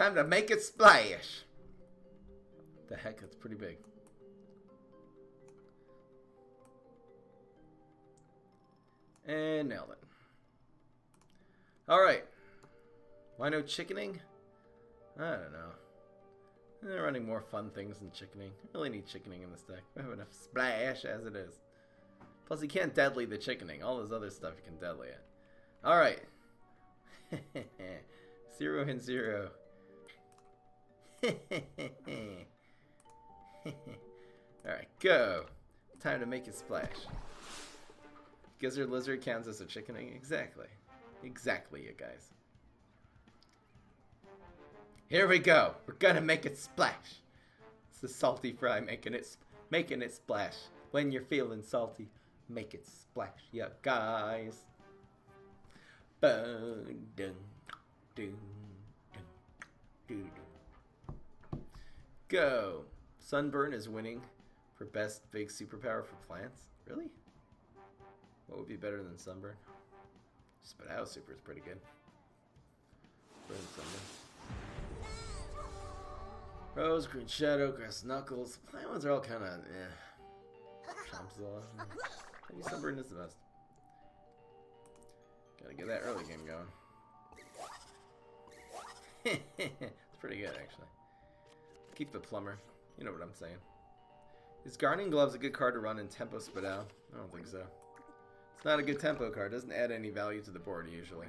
Time to make it splash. The heck, that's pretty big. And nailed it. Alright. Why no chickening? I don't know. They're running more fun things than chickening. I really need chickening in this deck. I have enough splash as it is. Plus, you can't deadly the chickening. All this other stuff you can deadly it. Alright. zero and zero. Alright, go. Time to make it splash. Gizzard lizard counts as a chickening? Exactly. Exactly, you guys. Here we go. We're gonna make it splash. It's the salty fry making it making it splash. When you're feeling salty, make it splash, yeah, guys. Dun, dun, dun, dun, Go. Sunburn is winning for best big superpower for plants. Really? What would be better than Sunburn? Spudow Super is pretty good. Better Sunburn. Rose, Green Shadow, Grass Knuckles. Plant ones are all kind of eh. Chompzilla. Maybe Sunburn is the best. Gotta get that early game going. it's pretty good, actually. Keep the Plumber. You know what I'm saying. Is Guardian Gloves a good card to run in Tempo Spudow? I don't think so. It's not a good tempo card. Doesn't add any value to the board usually.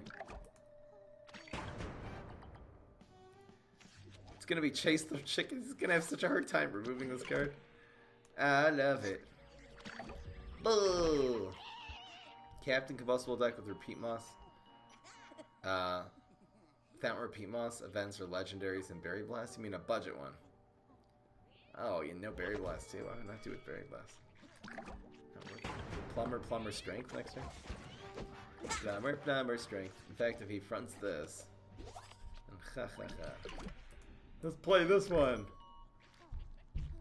It's gonna be Chase the Chicken. He's gonna have such a hard time removing this card. I love it. Boo! Captain Combustible deck with Repeat Moss. Uh, without Repeat Moss, events or legendaries and Berry Blast? You mean a budget one? Oh, you know Berry Blast too. Why would not do it with Berry Blast? Plumber, Plumber Strength next turn? Plumber, Plumber Strength. In fact, if he fronts this... Ha ha ha. Let's play this one!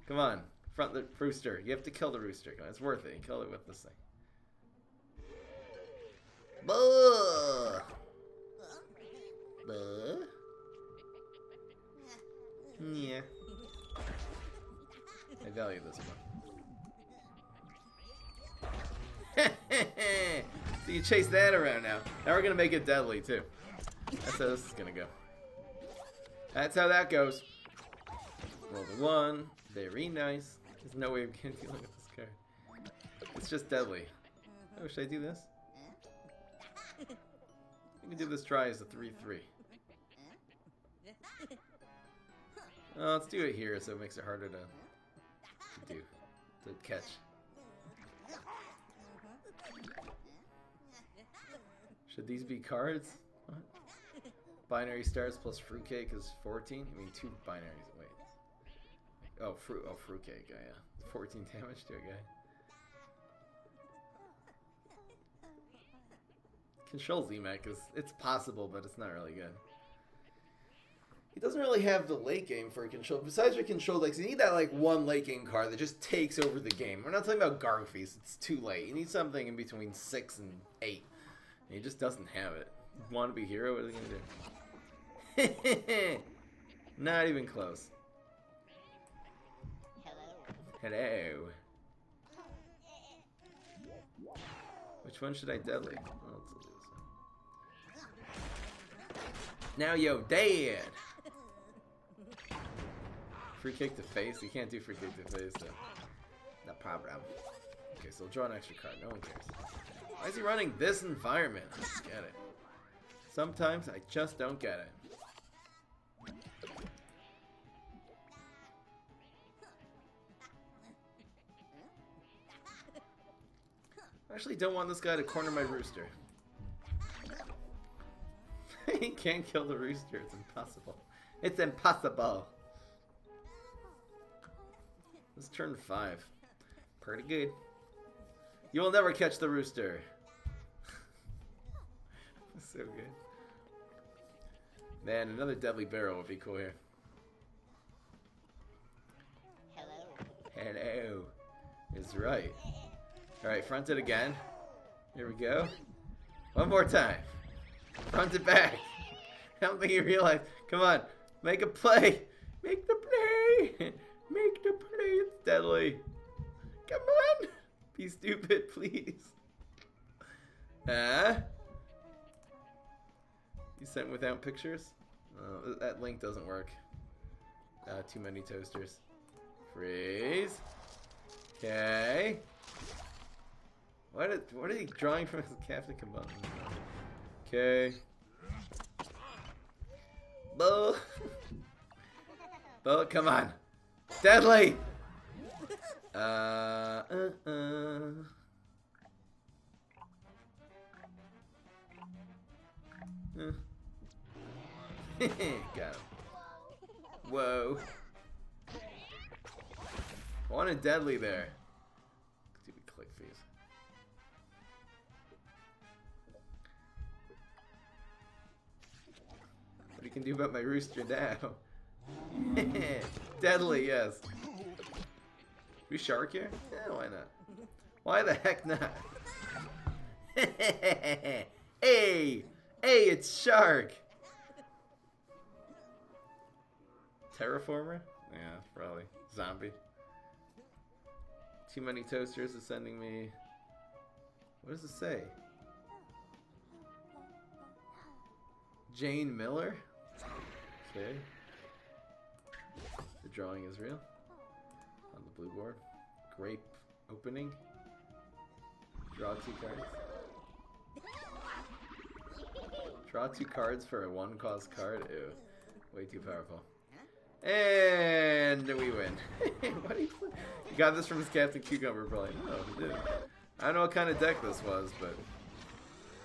Come on. Front the rooster. You have to kill the rooster. Come on, it's worth it. You kill it with this thing. Buh! Buh? Yeah. I value this one. so you chase that around now. Now we're gonna make it deadly too. That's how this is gonna go. That's how that goes. Roll the one. Very nice. There's no way of getting dealing with this card. It's just deadly. Oh, should I do this? We can do this try as a 3-3. Oh, let's do it here so it makes it harder to, to catch. Should these be cards? What? Binary stars plus fruitcake is 14? I mean, two binaries. Wait. Oh, fruit. Oh, fruitcake. Yeah. 14 damage to a guy. Control Z-Mech is it's possible, but it's not really good. He doesn't really have the late game for control. Besides your control decks, you need that like one late game card that just takes over the game. We're not talking about Garfies. It's too late. You need something in between six and eight. And he just doesn't have it. Want to be hero? What are they gonna do? not even close. Hello. Hello. Which one should I deadly? Oh. Now yo dead. Free kick to face? You can't do free kick to face though. No problem. Okay, so we'll draw an extra card. No one cares. Why is he running this environment? I don't get it. Sometimes I just don't get it. I actually don't want this guy to corner my rooster. he can't kill the rooster. It's impossible. It's impossible. This turn five. Pretty good. You will never catch the rooster. so good. Man, another deadly barrel would be cool here. Hello. Hello. Is right. Alright, front it again. Here we go. One more time. Front it back. I don't think you realize. Come on. Make a play. Make the play. Make the. It's deadly. Come on. Be stupid, please. Ah. You sent without pictures? Uh, that link doesn't work. Uh, too many toasters. Freeze. Okay. What, is, what are you drawing from his Captain Combine? Okay. Bo. Bo, come on. Deadly! Uh, uh, uh. Uh. Got him. Whoa. I wanted deadly there. Stupid click fees. What you can do about my rooster now? deadly, yes. We shark here? Yeah, why not? Why the heck not? hey! Hey, it's Shark! Terraformer? Yeah, probably. Zombie. Too many toasters is sending me. What does it say? Jane Miller? Okay. Drawing is real. On the blue board. Grape opening. Draw two cards. Draw two cards for a one cost card? Ew. Way too powerful. And we win. what you, you got this from his Captain Cucumber, probably. No, did. I don't know what kind of deck this was, but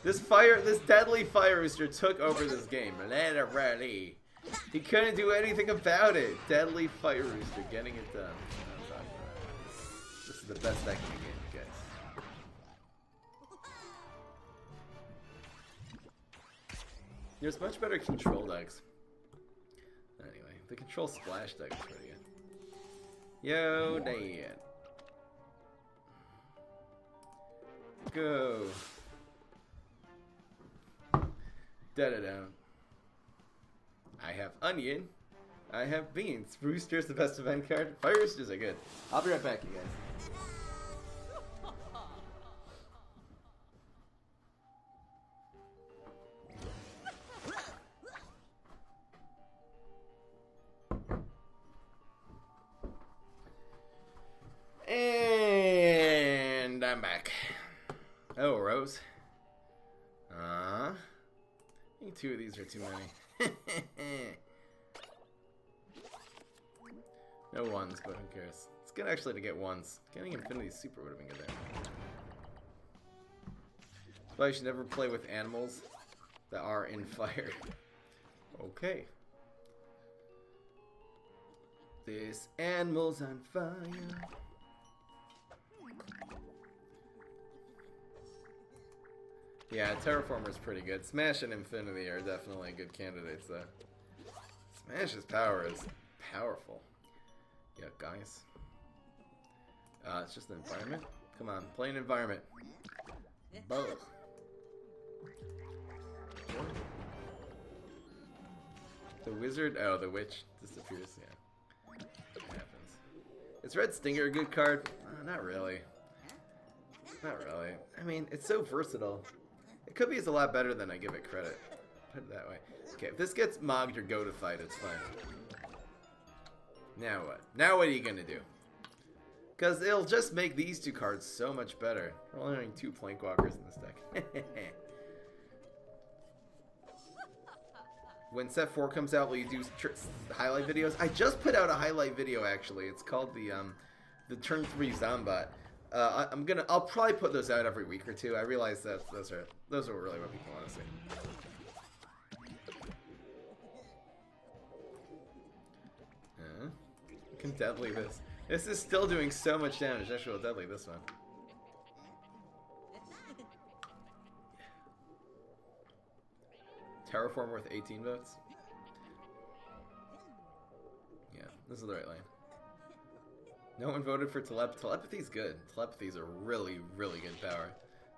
this fire, this deadly fire rooster took over this game. Literally, he couldn't do anything about it. Deadly fire rooster getting it done. This is the best deck in the game, guys. There's much better control decks. Anyway, the control splash deck is pretty good. Yo, Dan. Go. Da da da. I have onion. I have beans. Rooster's the best event card. Fire roosters are good. I'll be right back, you guys. And I'm back. Oh, Rose. Uh, I think two of these are too many. No ones, but who cares? It's good actually to get ones. Getting Impfinity Super would have been good there. Why you should never play with animals that are in fire. okay. This animal's on fire. Yeah, Terraformer's pretty good. Smash and Impfinity are definitely good candidates, though. Smash's power is powerful. Yeah, guys. Uh, it's just an environment. Come on, play an environment. Both. The wizard, oh, the witch disappears. Yeah, it happens. Is Red Stinger a good card? Uh, not really. Not really. I mean, it's so versatile. It could be is a lot better than I give it credit. Put it that way. Okay, if this gets mogged or go to fight, it's fine. Now what? Now what are you gonna do? Because it'll just make these two cards so much better. We're only having two Plankwalkers in this deck. when set 4 comes out, will you do highlight videos? I just put out a highlight video, actually. It's called the um, the Turn 3 Zombat. Uh, I, am gonna. I'll probably put those out every week or two. I realize that those are those are really what people want to see. Deadly this. This is still doing so much damage. Actually, will deadly this one. Terraform worth 18 votes. Yeah, this is the right line. No one voted for telep telepathy's good. Telepathy's a really, really good power.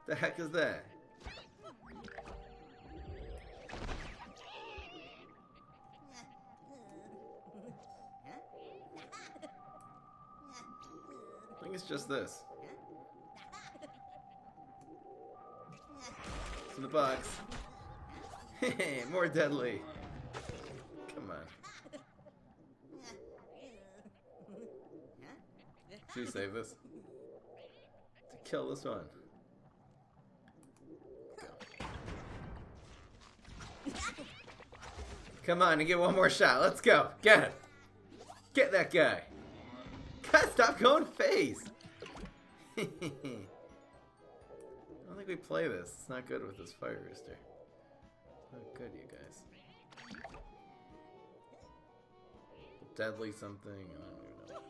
The heck is that? Just this. In the box. Hey, more deadly. Come on. Should we save this? To kill this one. Come on and get one more shot. Let's go. Get it. Get that guy. God, stop going face. I don't think we play this. It's not good with this fire rooster. Not good, you guys. Deadly something. I don't even know.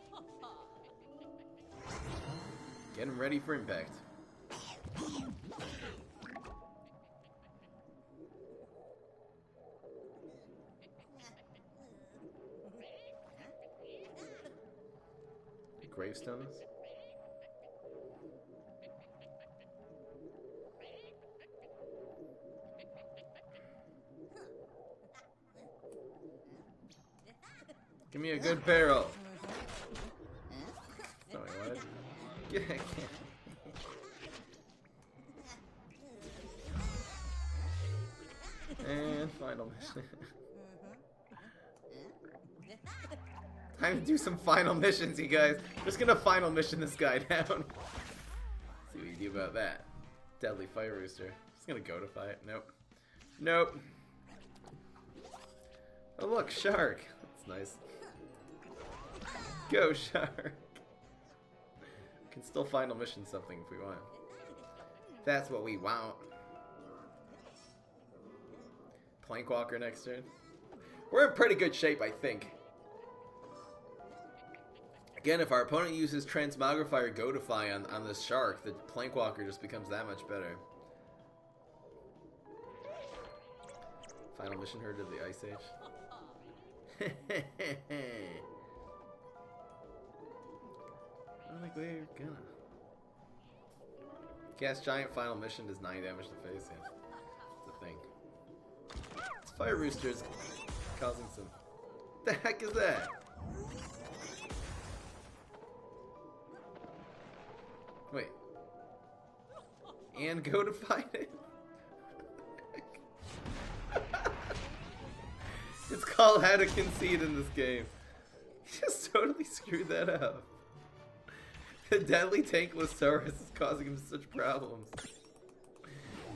Getting ready for impact. Gravestones? Give me a good barrel. Yeah, And final mission. Time to do some final missions, you guys. Just gonna final mission this guy down. See what you do about that. Deadly Fire Rooster. Just gonna go to fight. Nope. Nope. Oh look, shark. That's nice. Go, shark. Can still final mission something if we want. That's what we want. Plankwalker next turn. We're in pretty good shape, I think. Again, if our opponent uses Transmogrify or Godify on, on this shark, the Plankwalker just becomes that much better. Final mission herd of the Ice Age. don't think we're gonna. Gas Giant Final Mission does 9 damage to face, yeah. It's a thing. Fire Rooster's causing some... The heck is that? Wait. And go to fight it? it's called how to concede in this game. He just totally screwed that up. The deadly Tankylosaurus is causing him such problems.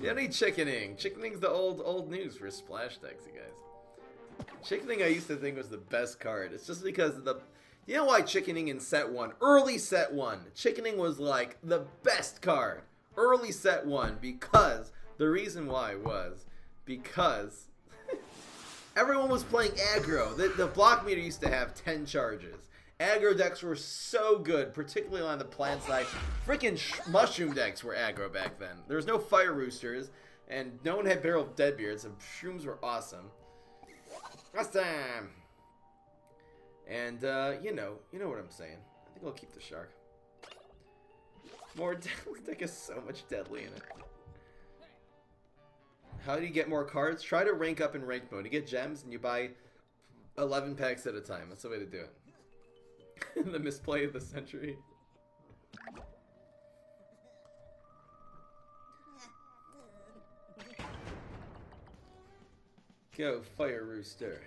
Don't need chickening. Chickening's the old old news for splash decks, you guys. Chickening I used to think was the best card. It's just because the you know why chickening in set one, early set one, chickening was like the best card. Early set one, because the reason why was because everyone was playing aggro. The, the block meter used to have 10 charges. Aggro decks were so good, particularly on the plant side. Freaking mushroom decks were aggro back then. There was no fire roosters, and no one had barrel of deadbeards, and shrooms were awesome. Awesome! And, uh, you know, you know what I'm saying. I think I'll keep the shark. More deck is so much deadly in it. How do you get more cards? Try to rank up in ranked mode. You get gems and you buy 11 packs at a time. That's the way to do it. the misplay of the century. Go, Fire Rooster.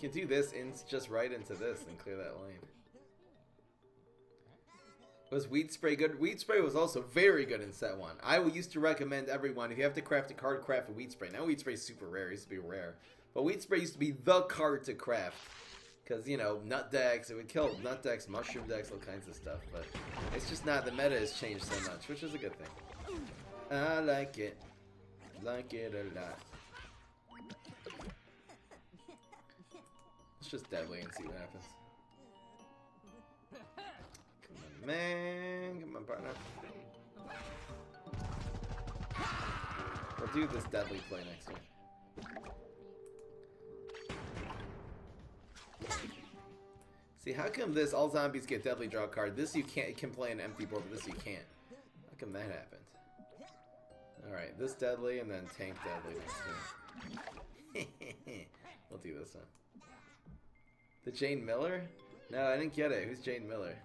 You can do this and just right into this and clear that lane. Was Weed Spray good? Weed Spray was also very good in set one. I used to recommend everyone, if you have to craft a card, craft a Weed Spray. Now Weed Spray is super rare. It used to be rare. But Weed Spray used to be the card to craft. Because, you know, nut decks, it would kill nut decks, mushroom decks, all kinds of stuff. But it's just not, the meta has changed so much, which is a good thing. I like it. Like it a lot. Let's just deadly and see what happens. Man. Come on, partner. We'll do this deadly play next. See, how come this all zombies get deadly draw card? This you can't can play an empty board, but this you can't. How come that happened? Alright, this deadly and then tank deadly next we'll do this one. The Jane Miller? No, I didn't get it. Who's Jane Miller?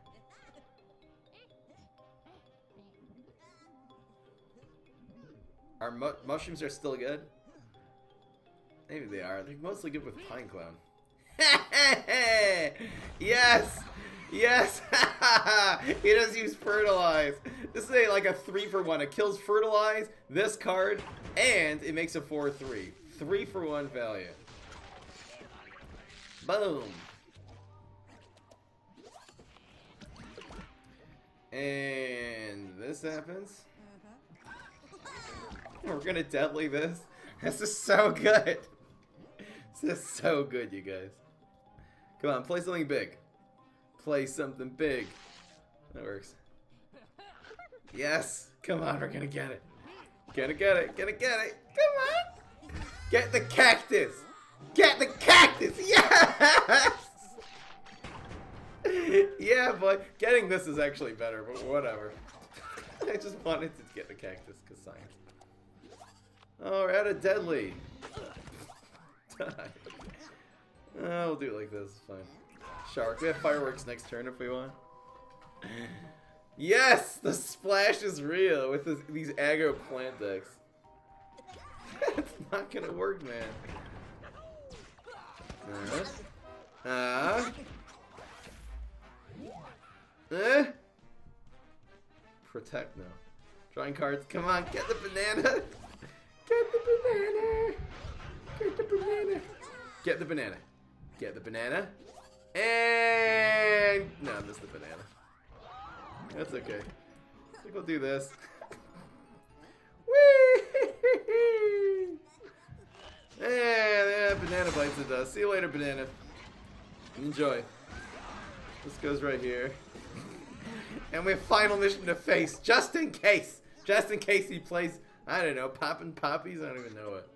Our mu mushrooms are still good? Maybe they are. They're mostly good with Pineclone. yes! Yes! he does use Fertilize. This is a, like a 3 for 1. It kills Fertilize, this card, and it makes a 4-3. 3 for 1 value. Boom! And this happens. We're gonna deadly this. This is so good. This is so good, you guys. Come on, play something big. Play something big. That works. Yes! Come on, we're gonna get it. Gonna get it, gonna get it. Come on! Get the cactus! Get the cactus! Yes! yeah, but getting this is actually better, but whatever. I just wanted to get the cactus because science. Oh, we're out of deadly. Die. Oh, we'll do it like this. Fine. Shark. We have fireworks next turn if we want. Yes! The splash is real with this, these aggro plant decks. it's not gonna work, man. Uh, uh, eh? Protect now. Drawing cards. Come on, get the banana. Get the banana. Get the banana. Get the banana. Get the banana. And no, I missed the banana. That's okay. I think we'll do this. Whee! And yeah, banana bites it does. See you later, banana. Enjoy. This goes right here. And we have final mission to face, just in case. Just in case he plays, I don't know, Poppin' Poppies? I don't even know it.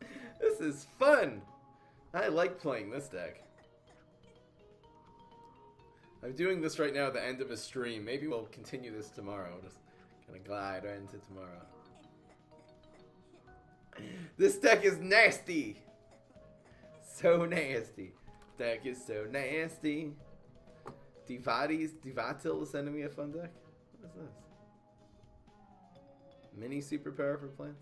this is fun. I like playing this deck. I'm doing this right now at the end of a stream. Maybe we'll continue this tomorrow. Just gonna glide right into tomorrow. This deck is nasty. So nasty. Deck is so nasty. Divati's Divatil is sending me a fun deck. Is this? Mini superpower for plants.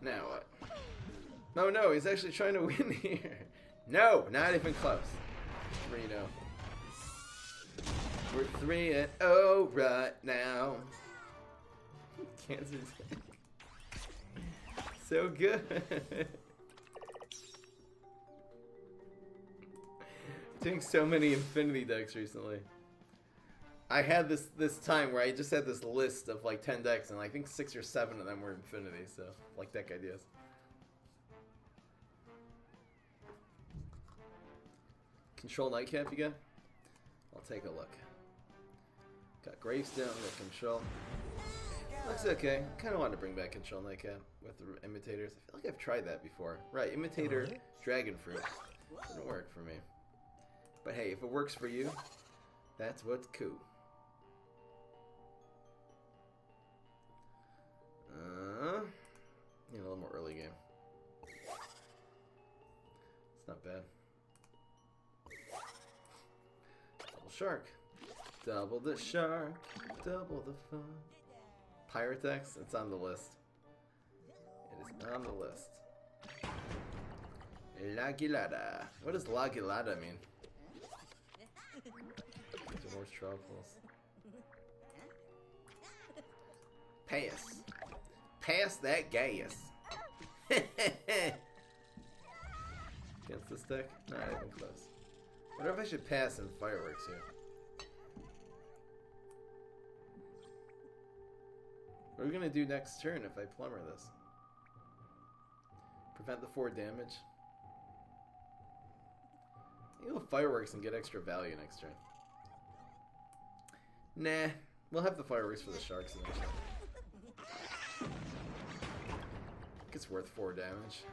Now what? No, no, he's actually trying to win here. No, not even close. 3 0. We're 3 and 0 right now. Cancer So good. Doing so many Impfinity decks recently. I had this this time where I just had this list of like 10 decks and I think 6 or 7 of them were Impfinity, so like deck ideas. Control Nightcap you got? I'll take a look. Got Gravestone, got Control. Looks okay. Kind of wanted to bring back Control Nightcap with the imitators. I feel like I've tried that before. Right, Imitator, Dragon Fruit. Didn't work for me. But hey, if it works for you, that's what's cool. Uh, need a little more early game. It's not bad. Double shark. Double the shark. Double the fun. Piratex? It's on the list. It is on the list. La Gilada. What does La Gilada mean? Divorce truffles. Pass. Pass that gas. Against the stick? Not even close. I wonder if I should pass in fireworks here. What are we gonna do next turn if I plumber this? Prevent the four damage. You go fireworks and get extra value next turn. Nah, we'll have the fireworks for the sharks eventually. it's worth four damage.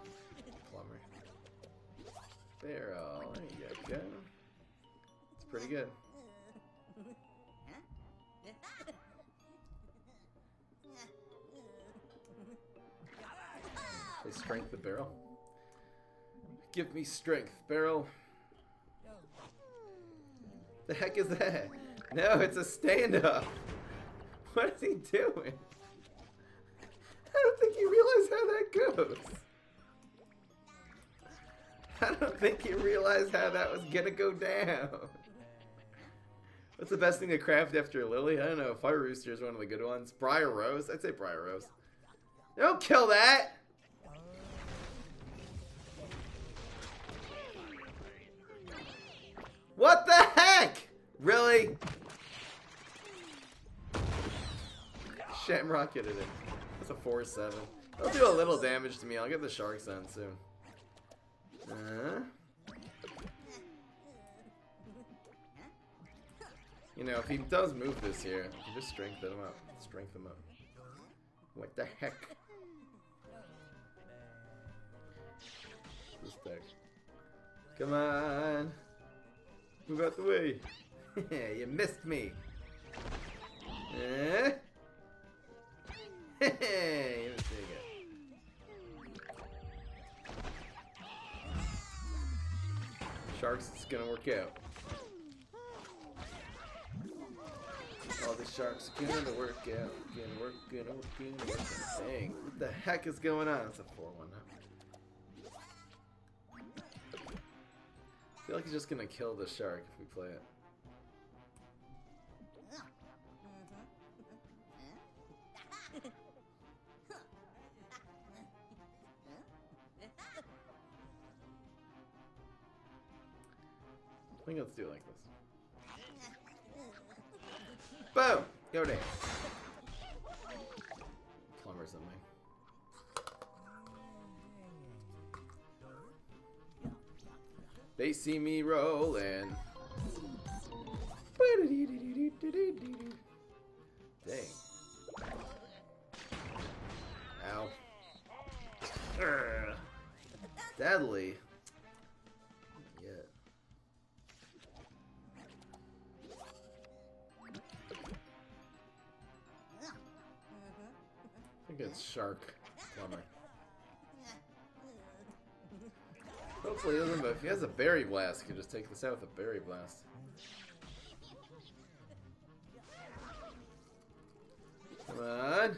Plumber. Barrel. There you go. It's pretty good. Strength the barrel. Give me strength, barrel. The heck is that? No, it's a stand-up. What is he doing? I don't think you realize how that goes. I don't think you realize how that was gonna go down. What's the best thing to craft after Lily? I don't know. Fire Rooster is one of the good ones. Briar Rose? I'd say Briar Rose. Don't kill that! What the heck? Really? Shamrock hit it. That's a 4-7. They'll do a little damage to me. I'll get the sharks on soon. Uh, you know, if he does move this here, just strengthen him up. Strengthen him up. What the heck? This deck. Come on! Move out the way! you missed me! Eh? you missed me again. Sharks, it's gonna work out. All the sharks are gonna work out. Gonna work, gonna work, gonna work. Dang, what the heck is going on? It's a 4-1 now. I feel like he's just gonna kill the shark if we play it. I think let's do it like this. Boom! Go down. They see me rolling. Dang. Ow. Deadly. Yeah. I think it's Shark Plumber. Hopefully he doesn't, but if he has a Berry Blast, he can just take this out with a Berry Blast. Come on.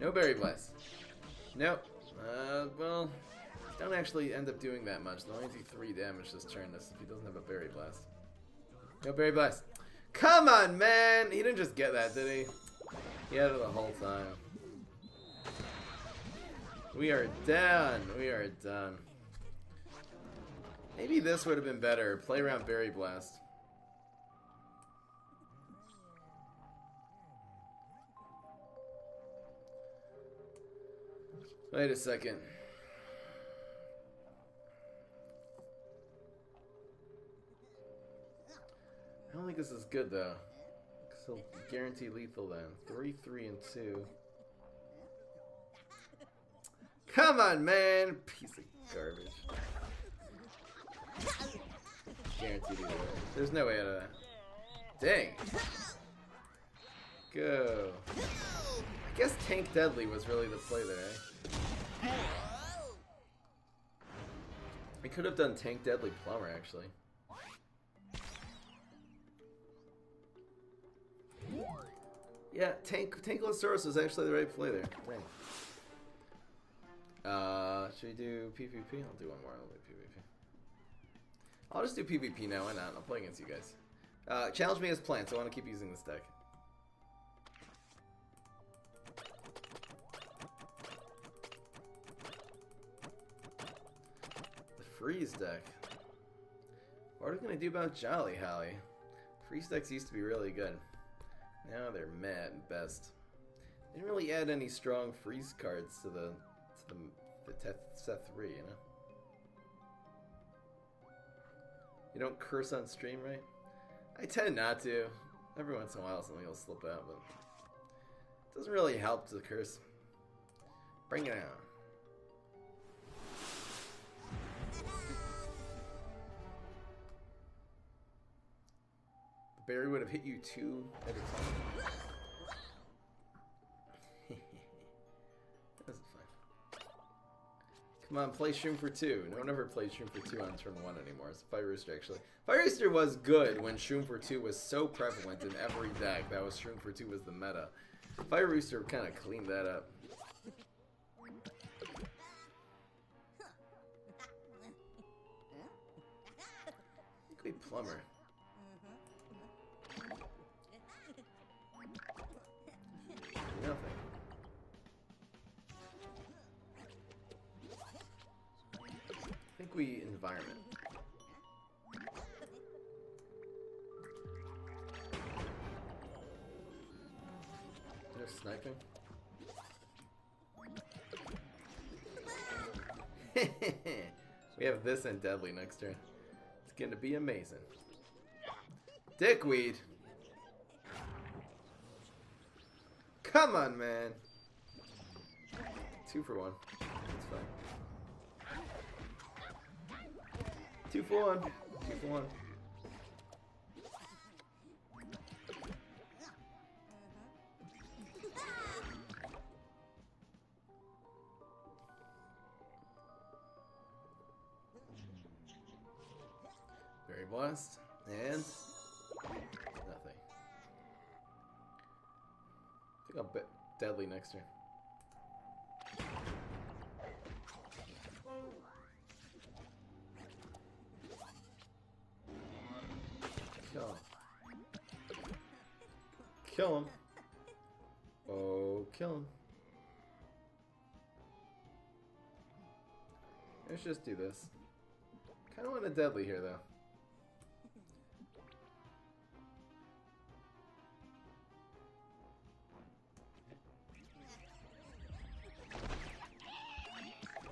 No Berry Blast. Nope. Uh, well, don't actually end up doing that much. They'll only do 3 damage this turn if he doesn't have a Berry Blast. No Berry Blast. Come on, man! He didn't just get that, did he? He had it the whole time. We are done. We are done. Maybe this would have been better. Play around Berry Blast. Wait a second. I don't think this is good though. So guarantee lethal then. Three, three, and two. Come on, man! Piece of garbage. Guaranteed way. There's no way out of that. Dang. Go. I guess Tank Deadly was really the play there? I could have done Tank Deadly Plumber, actually. Yeah, Tank Tankylosaurus was actually the right play there. Dang. Uh, should we do PvP? I'll do one more. I'll do PvP. I'll just do PvP now. Why not? I'll play against you guys. Uh, challenge me as plants. I want to keep using this deck. The freeze deck. What are we gonna do about Jolly Holly? Freeze decks used to be really good. Now they're mad best. Didn't really add any strong freeze cards to the to the the Seth three, you know. You don't curse on stream, right? I tend not to. Every once in a while, something will slip out, but it doesn't really help to curse. Bring it out. The berry would have hit you two at a time. Come on, play Shroom for two. No one ever plays Shroom for two on turn one anymore. It's Fire Rooster actually. Fire Rooster was good when Shroom for two was so prevalent in every deck. That was Shroom for two was the meta. Fire Rooster kind of cleaned that up. Good plumber. We environment. They're sniping. we have this and deadly next turn. It's gonna be amazing. Dickweed. Come on, man. Two for one. That's fine. Two for one. Two for one. Very blessed. And nothing. I think I'll bet deadly next turn. Kill him. Oh, kill him. Let's just do this. Kind of want a deadly here, though.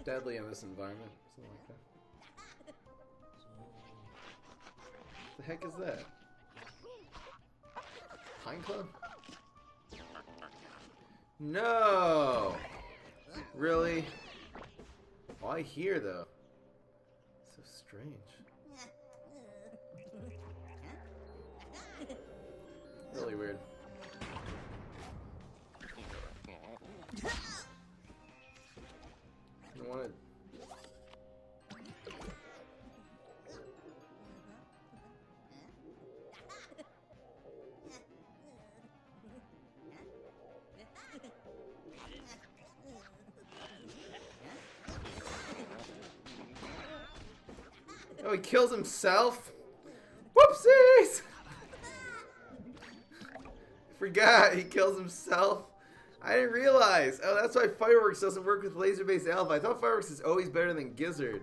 Deadly in this environment. Something like that. The heck is that? Pineclone? No! Really? Why here though? So strange. Oh, he kills himself? Whoopsies! Forgot he kills himself. I didn't realize. Oh, that's why Fireworks doesn't work with Laser Base Alpha. I thought Fireworks is always better than Gizzard.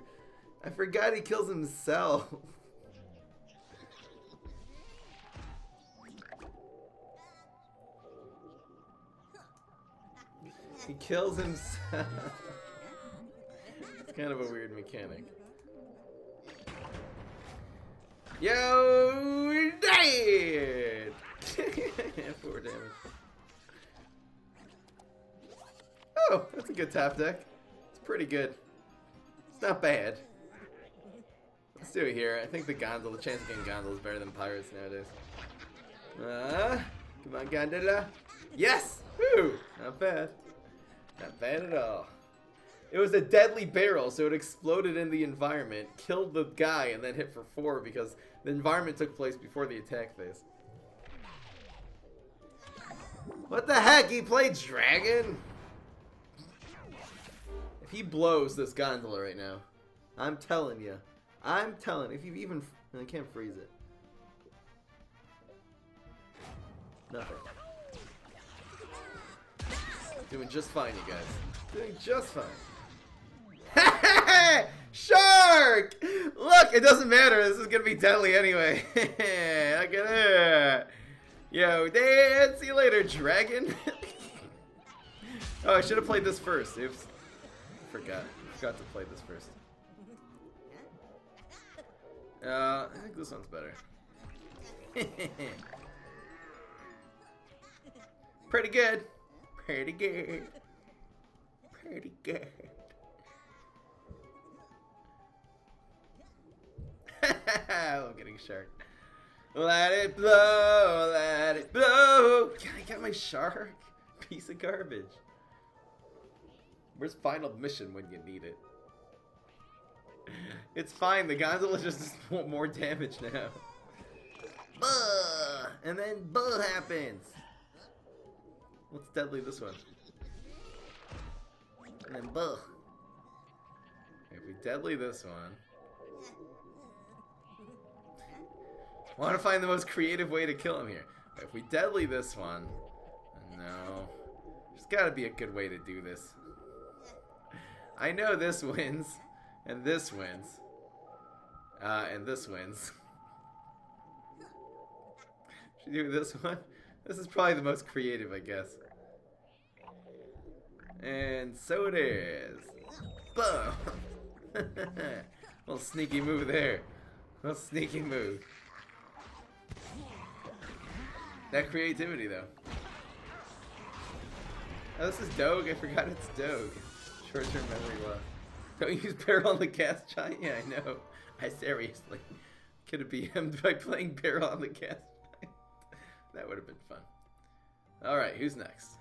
I forgot he kills himself. he kills himself. it's kind of a weird mechanic. Yo, dead! Four damage. Oh, that's a good tap deck. It's pretty good. It's not bad. Let's do it here. I think the gondola, the chance of getting gondola is better than pirates nowadays. Uh, come on, gondola. Yes! Woo! Not bad. Not bad at all. It was a deadly barrel, so it exploded in the environment, killed the guy, and then hit for four because the environment took place before the attack phase. What the heck? He played dragon? If he blows this gondola right now, I'm telling you. I'm telling. If you even... I can't freeze it. Nothing. Doing just fine, you guys. Doing just fine. Shark! Look, it doesn't matter. This is gonna be deadly anyway. Look at that. Yo, Dan, see you later, dragon. oh, I should have played this first. Oops. Forgot. Forgot to play this first. Uh, I think this one's better. Pretty good. Pretty good. Pretty good. I'm getting shark. Let it blow, let it blow. Can I get my shark? Piece of garbage. Where's final mission when you need it? It's fine, the gondola just want more damage now. Buh! And then buh happens. What's deadly this one? And then buh. If we deadly this one. Want to find the most creative way to kill him here. If we deadly this one. No. There's got to be a good way to do this. I know this wins. And this wins. Uh, and this wins. Should do this one? This is probably the most creative, I guess. And so it is. Boom! little sneaky move there. Little sneaky move. That creativity, though. Oh, this is Doge. I forgot it's Doge. Short-term memory loss. Don't use barrel on the gas giant? Yeah, I know. I seriously. Could have him by playing barrel on the gas giant? that would have been fun. Alright, who's next?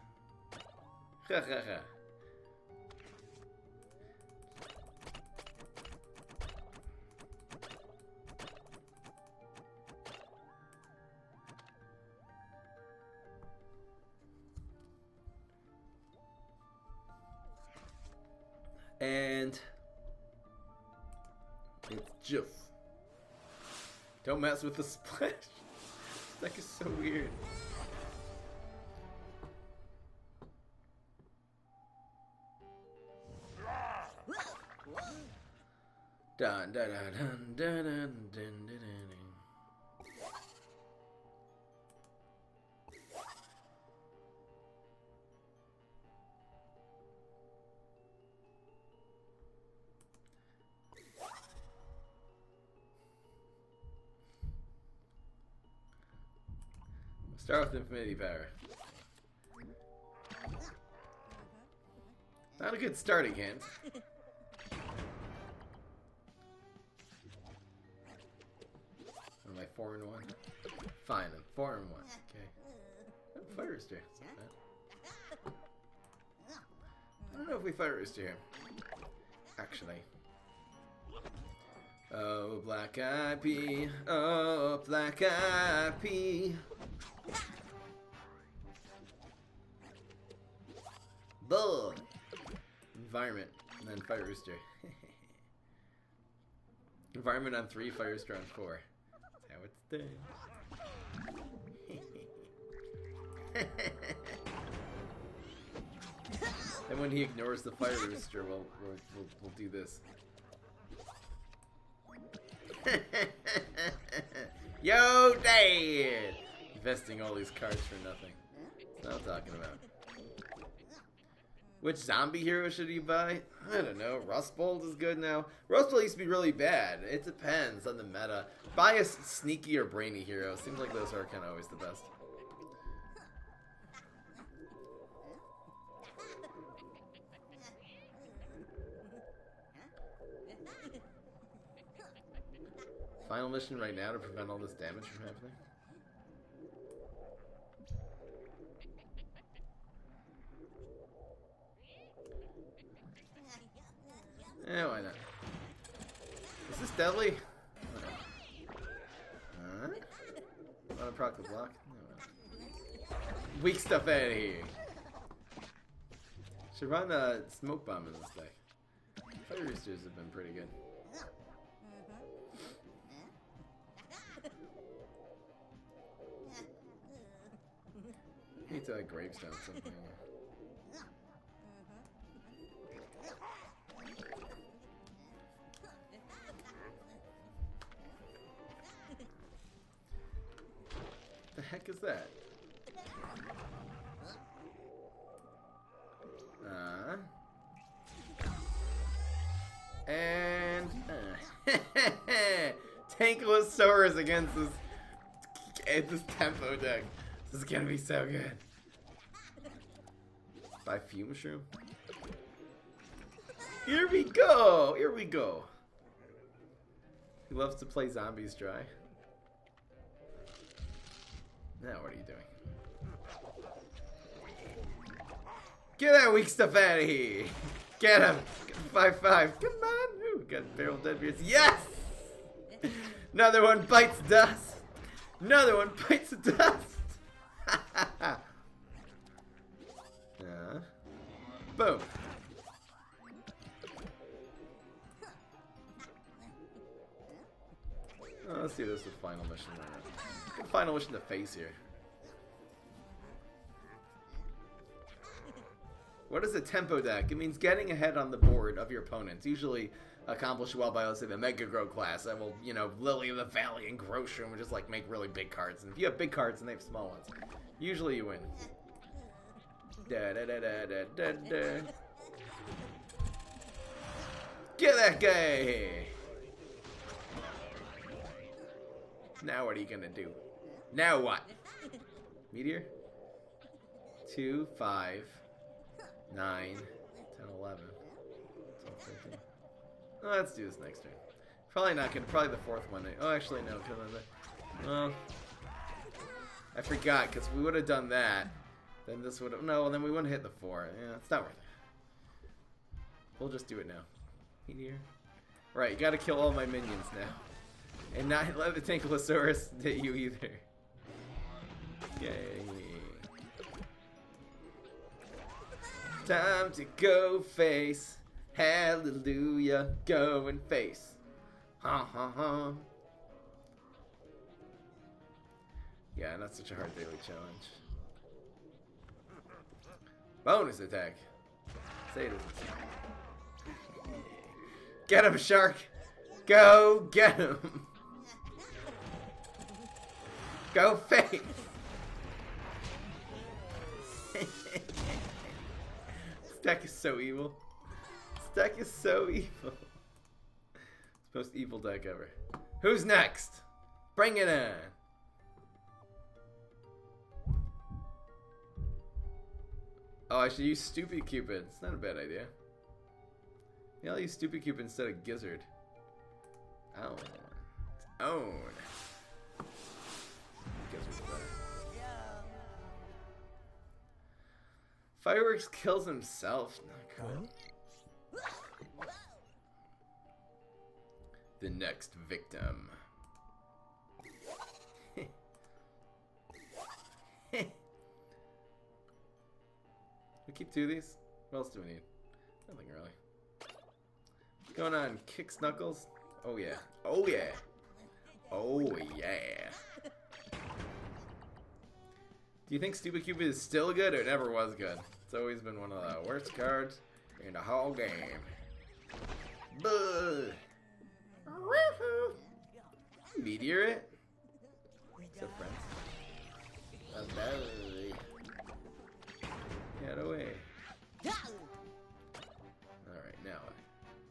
Don't mess with the splash. That is so weird. Dun dun dun dun dun dun dun Start with Infinity Power. Not a good starting hand. Am I four and one? Fine, I'm four and one. Okay. Oh, fire rooster. I don't know if we fire rooster here. Actually. Oh, black eyed pea. Oh, black eyed pea. Bull. Environment. And then Fire Rooster. Environment on three, Fire Rooster on four. That's how it's done. and when he ignores the Fire Rooster, we'll, we'll, we'll, we'll do this. Yo, Dad! Investing all these cards for nothing. That's what I'm talking about. Which zombie hero should you buy? I don't know. Rustbolt is good now. Rustbolt used to be really bad. It depends on the meta. Buy a sneaky or brainy hero. Seems like those are kind of always the best. Final mission right now to prevent all this damage from happening. Yeah, why not? Is this deadly? Want to proc the block? No. Weak stuff out of here. Should run a smoke bomb in this deck. Fire roosters have been pretty good. Need to like gravestone something. Is that? Uh, and uh, Tankylosaurus against this this tempo deck. This is gonna be so good. Buy fume shroom. Here we go. Here we go. He loves to play zombies dry. Now what are you doing? Get that weak stuff out of here! Get him! Five five. Come on! Ooh, got barrel dead. Yes! Another one bites dust. Another one bites dust. uh, boom. Oh, let's do this final mission. Final mission to face here. What is a tempo deck? It means getting ahead on the board of your opponents. Usually accomplished well by, let's say, the Mega Grow class. That will, you know, Lily of the Valley and Grow-Shroom will just, like, make really big cards. And if you have big cards and they have small ones, usually you win. Da da da da da da da. Get that guy! Now what are you gonna do? Now what? Meteor? Two, five, nine, ten, eleven, twelve, thirteen. Oh, let's do this next turn. Probably not gonna. Probably the fourth one. Oh, actually no. Well, I forgot because we would have done that. Then this would have no. Then we wouldn't hit the four. Yeah, it's not worth it. We'll just do it now. Meteor. Right, you gotta kill all my minions now. And not let the Tankylosaurus hit you either. Yay. Time to go face. Hallelujah. Go and face. Ha ha ha. Yeah, not such a hard daily challenge. Bonus attack. Isn't. Get him, shark! Go get him! Go face! Deck is so evil. Deck is so evil. It's most evil deck ever. Who's next? Bring it in! Oh, I should use Stupid Cupid. It's not a bad idea. Yeah, I'll use Stupid Cupid instead of Gizzard. Own. Own. Fireworks kills himself. Not cool. The next victim. we keep two of these? What else do we need? Nothing really. What's going on? Kicks Knuckles? Oh yeah. Oh yeah. Oh yeah. Do you think Stupid Cupid is still good or never was good? It's always been one of the worst cards in the whole game. Buh. Woohoo! Meteor it? Up, friends? Get away. Alright, now.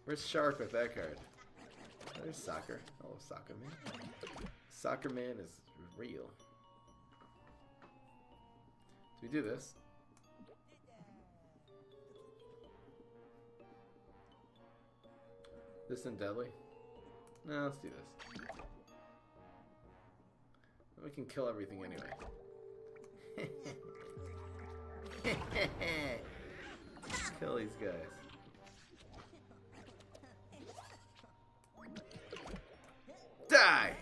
Where's Shark with that card? There's Soccer. Oh, Soccer Man. Soccer Man is real. Do we do this? This and Deadly? No, let's do this. We can kill everything anyway. kill these guys. Die!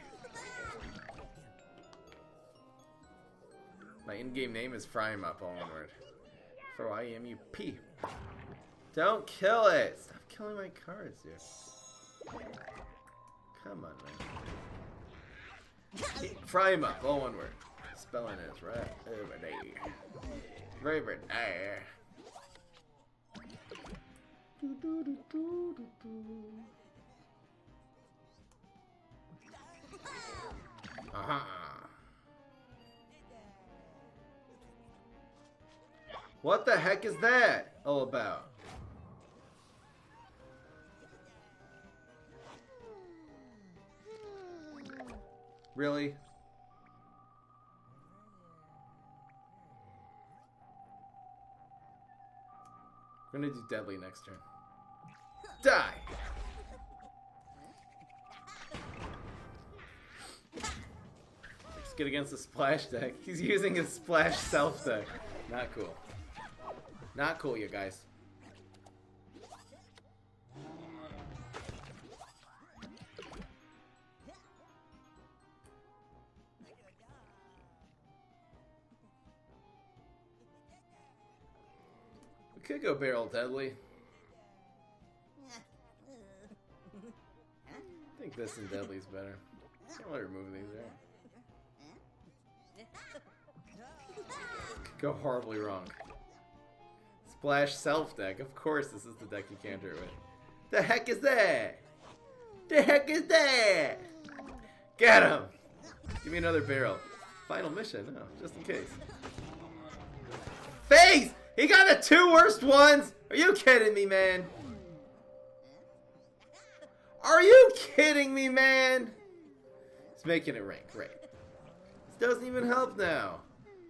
My in-game name is Fry 'em Up, all one word. For I M U P. Don't kill it! Stop killing my cards, dude. Come on, man. Fry 'em up, all one word. Spelling is right over there. Right over there. Uh-huh. What the heck is that all about? Really? We're gonna do deadly next turn. Die! Let's get against the splash deck. He's using his splash self deck. Not cool. Not cool, you guys. We could go barrel deadly. I think this and deadly's better. Can't really remove these, right? Could go horribly wrong. Splash self deck. Of course, this is the deck you can't do with. The heck is that? The heck is that? Get him! Give me another barrel. Final mission. No, just in case. Face! He got the two worst ones! Are you kidding me, man? Are you kidding me, man? It's making it rain. Great. This doesn't even help now.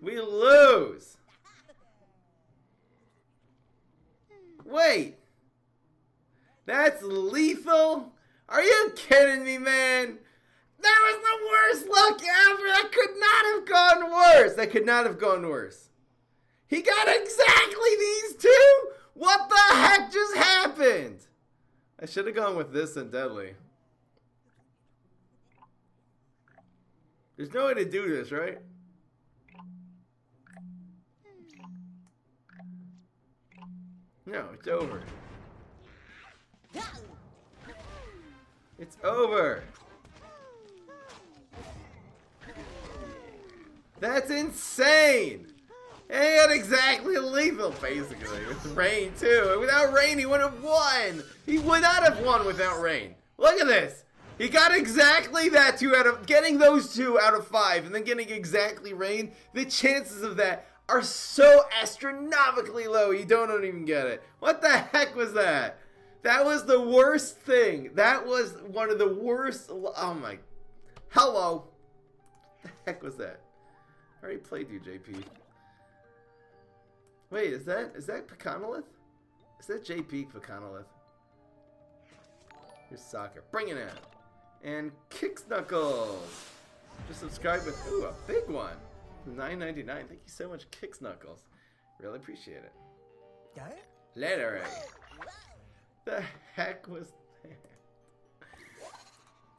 We lose. Wait. That's lethal? Are you kidding me, man? That was the worst luck ever. That could not have gone worse. That could not have gone worse. He got exactly these two? What the heck just happened? I should have gone with this and Deadly. There's no way to do this, right? No, it's over. It's over. That's insane. And he had exactly lethal, basically, with rain too. And without rain, he would have won. He would not have won without rain. Look at this. He got exactly that two out of getting those two out of five, and then getting exactly rain. The chances of that are so astronomically low. You don't even get it. What the heck was that? That was the worst thing. That was one of the worst. Oh my. Hello. the heck was that? I already played you, JP. Wait, is that is that Pecanolith? Is that JP Pecanolith? Here's soccer. Bring it in. And Kicks Knuckles. Just subscribe with ooh a big one. 9.99. Thank you so much, Kicks Knuckles. Really appreciate it. Yeah. Later. The heck was that?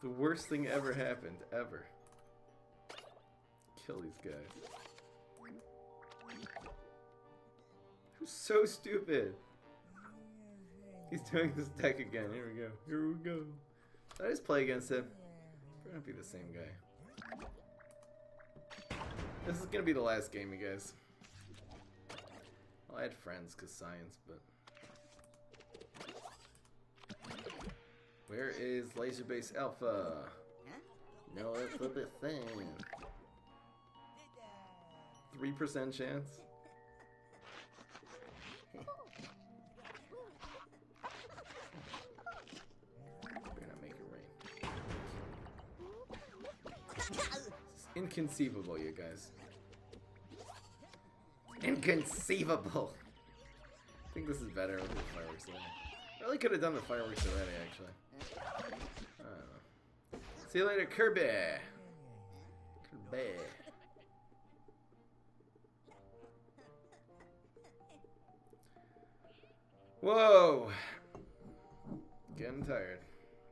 The worst thing ever happened ever. Kill these guys. so stupid. He's doing this deck again. Here we go. Here we go. I just play against him. We're gonna be the same guy. This is gonna be the last game, you guys. Well, I had friends because science, but. Where is Laser Base Alpha? No, that's a bit thin. 3% chance? Rain. Inconceivable, you guys. Inconceivable! I think this is better. We'll the fireworks later. Really could have done the fireworks already, actually. See you later, Kirby! Kirby. Whoa! Getting tired.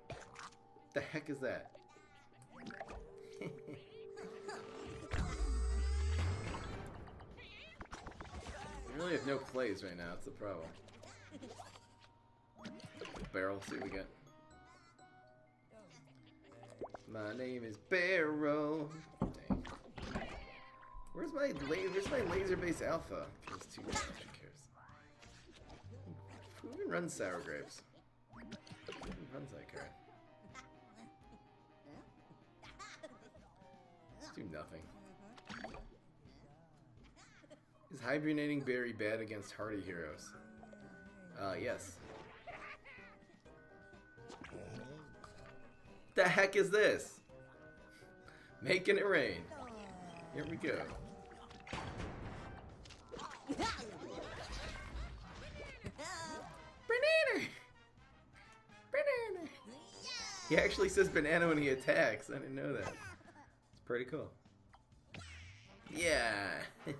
What the heck is that? We really have no plays right now, that's the problem. Barrel, see what we get. My name is Barrel. Dang. Where's my where's my laser base alpha? Much, who cares? Who even runs sour grapes? Who even runs that card? Let's do nothing. Is hibernating berry bad against hardy heroes? Uh, yes. The heck is this? Making it rain. Here we go. Banana! Banana! He actually says banana when he attacks. I didn't know that. It's pretty cool. Yeah.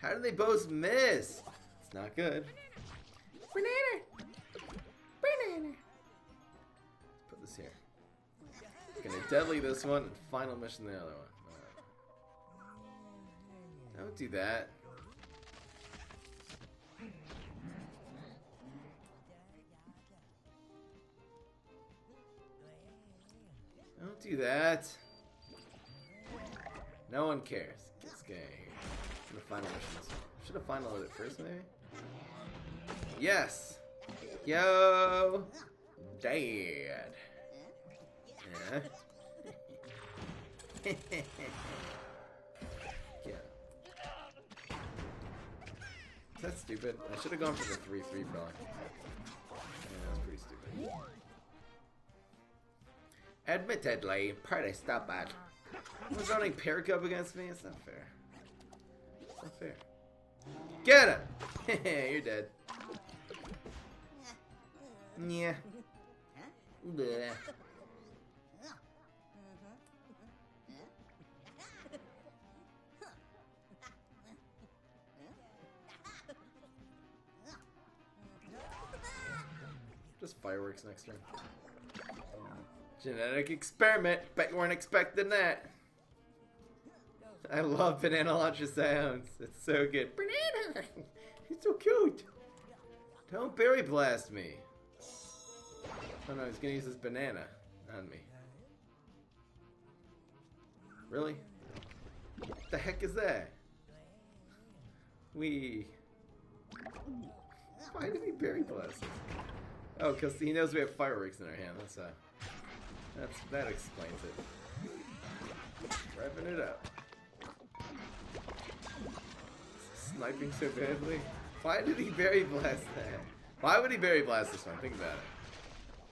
How do they both miss? It's not good. Banana. Banana. Put this here. Gonna deadly this one and final mission the other one. Alright. Don't do that. Don't do that. No one cares. Get this guy here. I'm gonna final mission. Should have finalized it first, maybe? Yes! Yo! Dad! Yeah. yeah. Is that stupid? I should have gone for the 3-3 probably. Yeah, that's pretty stupid. Admittedly, pretty stupid. Was running Pear Cub against me? It's not fair. Not fair. Get him! You're dead. Yeah. Bleh. Just fireworks next turn. Genetic experiment. Bet you weren't expecting that. I love banana launcher sounds. It's so good. Banana! He's so cute. Don't berry blast me. Oh no, he's gonna use his banana on me. Really? What the heck is that? We. Why did he berry blast? Oh, because he knows we have fireworks in our hand. That's uh, that's that explains it. Revving it up. Sniping so badly. Why did he berry blast that? Why would he berry blast this one? Think about it.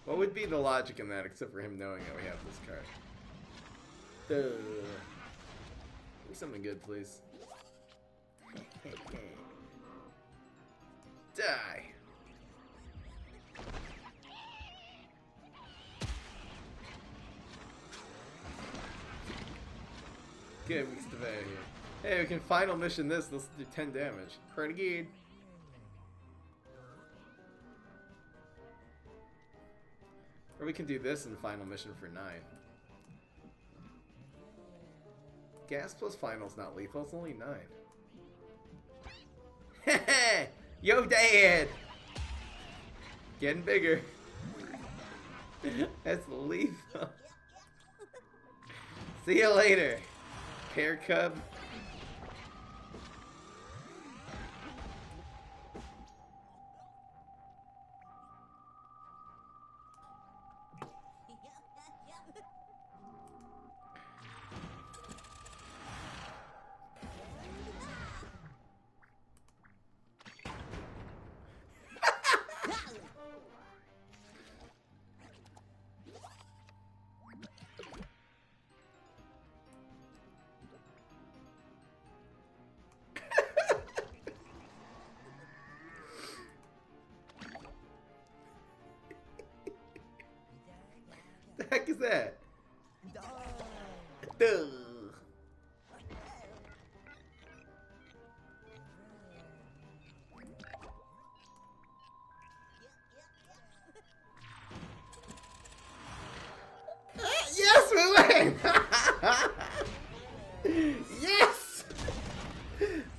What would be the logic in that except for him knowing that we have this card? Duh. Me something good, please. Die. We can stay here. Hey, we can final mission this. Let's do 10 damage. Good. Or we can do this in final mission for 9. Gas plus final's not lethal, it's only 9. Yo, Dad! Getting bigger. That's lethal. See you later, Pear Cub. Is that? Duh. Yes, we win! yes!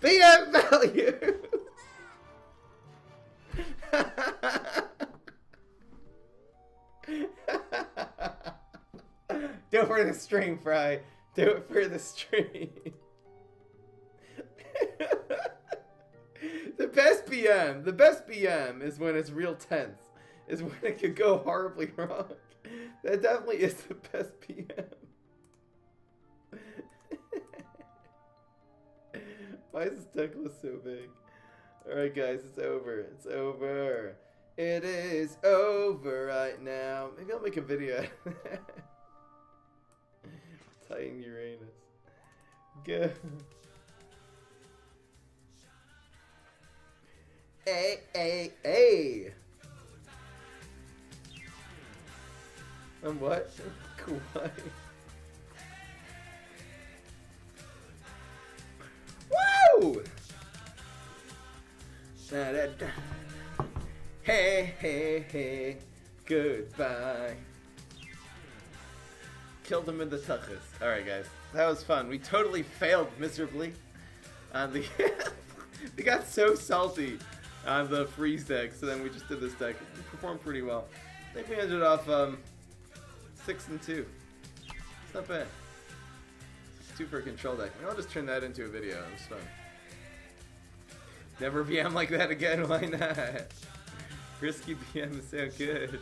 BM value! Do it for the stream, Fry. Do it for the stream. the best BM, the best BM is when it's real tense. Is when it could go horribly wrong. That definitely is the best BM. Why is this necklace so big? Alright guys, it's over. It's over. It is over right now. Maybe I'll make a video. Titan Uranus. Go. A A A. I'm what? Kawhi. Woo! Da, da, da. Hey, hey, hey, goodbye. Killed him in the tuchus. Alright, guys. That was fun. We totally failed miserably on the. we got so salty on the freeze deck, so then we just did this deck. We performed pretty well. I think we ended off um, 6 and 2. It's not bad. It's two for a control deck. I'll just turn that into a video. It was fun. Never BM like that again. Why not? Risky BM is so good.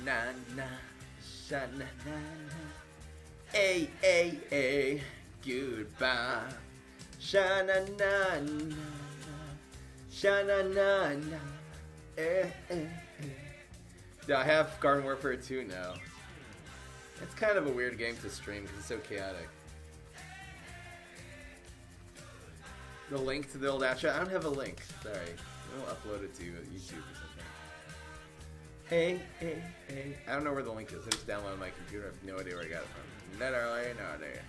Sha-na-na-na, sha-na-na-na. Ay, ay, ay, goodbye. Sha-na-na-na, sha-na-na-na. Eh, eh, eh. Do I have Garden Warfare 2 now? It's kind of a weird game to stream because it's so chaotic. The link to the old outro? I don't have a link. Sorry. We'll upload it to YouTube or something. Hey, hey, hey. I don't know where the link is. I just downloaded my computer. I have no idea where I got it from. Literally no idea.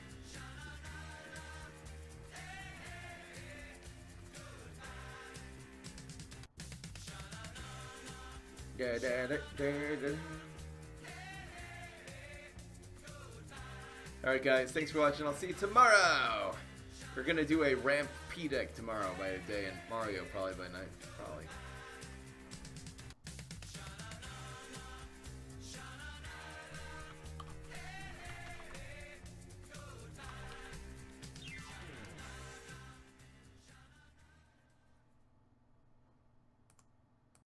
Alright guys, thanks for watching. I'll see you tomorrow! We're gonna do a ramp P deck tomorrow by day and Mario probably by night. Probably.